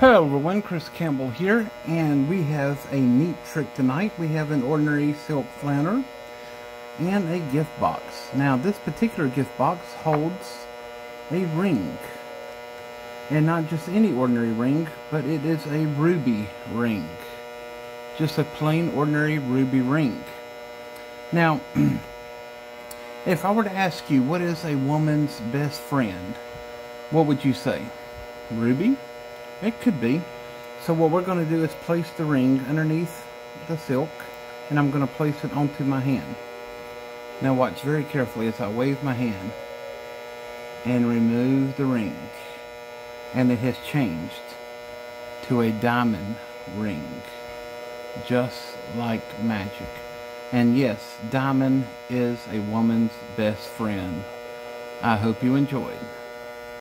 Hello everyone, Chris Campbell here, and we have a neat trick tonight. We have an ordinary silk flanner and a gift box. Now this particular gift box holds a ring. And not just any ordinary ring, but it is a ruby ring. Just a plain ordinary ruby ring. Now, if I were to ask you what is a woman's best friend, what would you say? Ruby? It could be. So what we're going to do is place the ring underneath the silk and I'm going to place it onto my hand. Now watch very carefully as I wave my hand and remove the ring. And it has changed to a diamond ring. Just like magic. And yes, diamond is a woman's best friend. I hope you enjoyed.